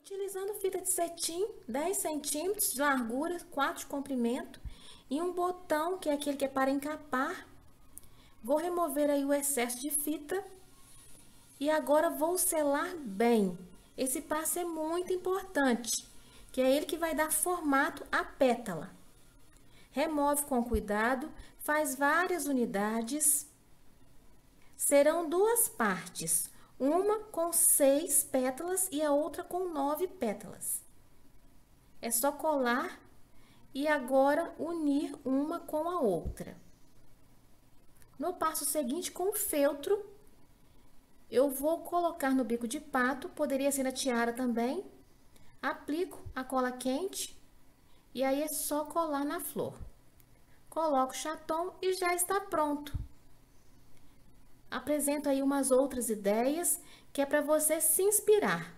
Utilizando fita de cetim, 10 centímetros de largura, 4 de comprimento e um botão, que é aquele que é para encapar, vou remover aí o excesso de fita e agora vou selar bem. Esse passo é muito importante, que é ele que vai dar formato à pétala. Remove com cuidado, faz várias unidades. Serão duas partes, uma com seis pétalas e a outra com nove pétalas. É só colar e agora unir uma com a outra. No passo seguinte, com o feltro, eu vou colocar no bico de pato, poderia ser na tiara também. Aplico a cola quente e aí é só colar na flor. Coloco o chaton e já está pronto apresento aí umas outras ideias que é para você se inspirar.